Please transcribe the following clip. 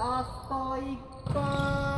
ラスト1本